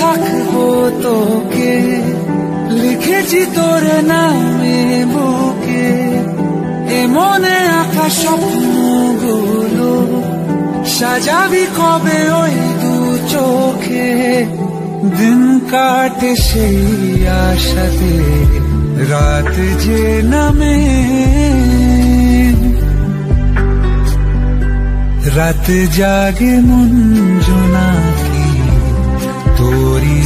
থাকব তোকে। লিখেছি তোর নামে বুকে। এ মনে আঁকা স্বপ্নগুলো সাজাবি কবে ওই দু চোখে? দিন কাটে সেই আশাতে, রাত যে নামে। রাত জাগে জোনাকি তোরি প্রেমে